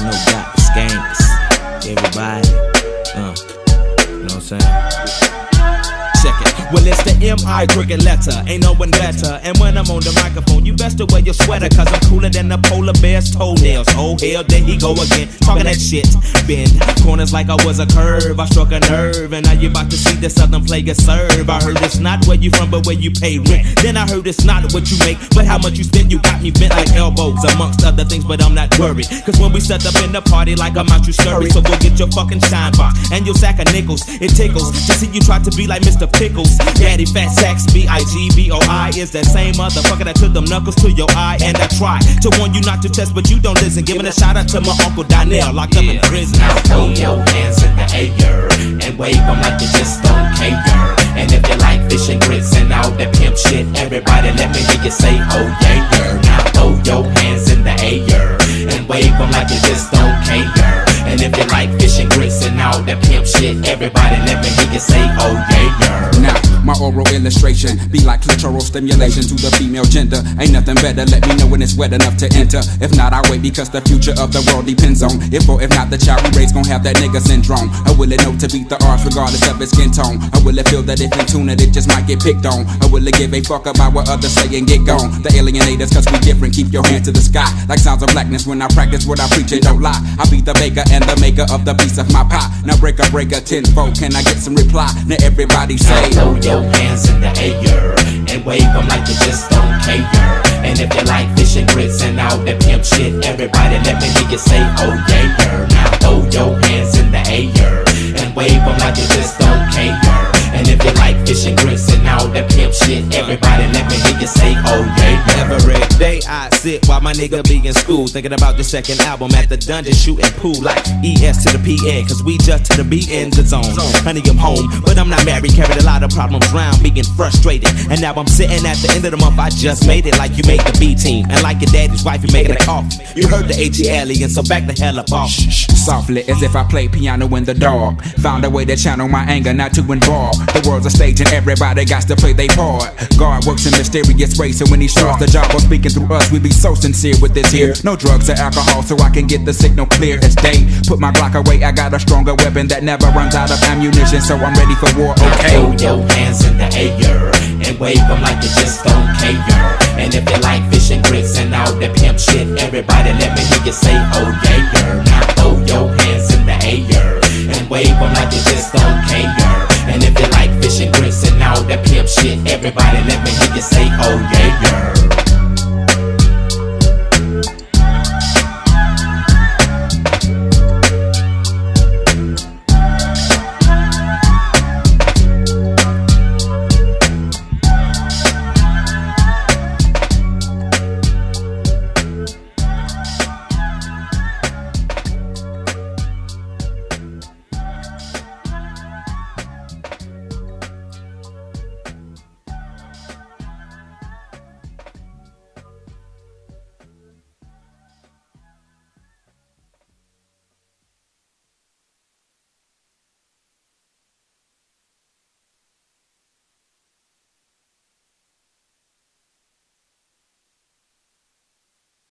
no doubt. I cricket letter, ain't no one better. And when I'm on the microphone, you best to wear your sweater, cause I'm cooler than the polar bear's toenails. Oh hell, there he go again, talking that shit. Bend corners like I was a curve, I struck a nerve, and now you about to see the southern player serve. I heard it's not where you from, but where you pay rent. Then I heard it's not what you make, but how much you spend. You got me bent like elbows, amongst other things, but I'm not worried. Cause when we set up in the party, like I'm out, you scurry. So go get your fucking shine box and your sack of nickels. It tickles to see you try to be like Mr. Pickles. Daddy Fat Sacks, B I G B O I is that same motherfucker that took them knuckles to your eye. And I try to warn you not to test, but you don't listen. Giving a shout out to my uncle Donnell, locked up in prison. Now throw your hands in the air and wave them like you just don't care. And if you like fish and grits and all that pimp shit, everybody let me hear you say, oh yeah, yeah. Now throw your hands in the air and wave them like you just don't care. And if you like fish and grits and all that pimp shit, everybody let me hear you say, oh yeah, yeah. My oral illustration be like clitoral stimulation to the female gender. Ain't nothing better, let me know when it's wet enough to enter. If not, I wait because the future of the world depends on if or if not, the child we raise gon' have that nigga syndrome. Or will it know to beat the odds regardless of its skin tone? Or will it feel that if in tune it, it just might get picked on? Or will it give a fuck about what others say and get gone? The alienators, cause we different, keep your hand to the sky. Like sounds of blackness when I practice what I preach and don't lie. I be the baker and the maker of the piece of my pie. Now break a breaker tenfold, can I get some reply? Now everybody say, your hands in the air and wave them like you just don't care. And if you like fish and grits and all that pimp shit, everybody let me hear you say, oh yeah. Now throw your hands in the air and wave them like you just don't care. And if you like fish and grits and all that pimp shit, everybody let me hear you say. Day I sit while my nigga be in school, thinking about the second album at the dungeon shooting pool like ES to the PN, cause we just to the B in the zone. Honey, I'm home, but I'm not married, carried a lot of problems round, being frustrated. And now I'm sitting at the end of the month, I just made it like you made the B team. And like your daddy's wife, you making a coffee. You heard the ATLien, so back the hell up off. Softly, as if I play piano in the dark. Found a way to channel my anger, not to involve. The world's a stage and everybody got to play their part. God works in mysterious ways, so when He starts the job of speaking through us, we be so sincere with this here. No drugs or alcohol, so I can get the signal clear as day. Put my Glock away, I got a stronger weapon that never runs out of ammunition, so I'm ready for war. Throw Okay. your hands in the air and wave them like you just don't care. And if you like fish and grits and all that pimp shit, everybody let me hear you say, oh yeah. Shit, everybody let me hear you say, oh yeah.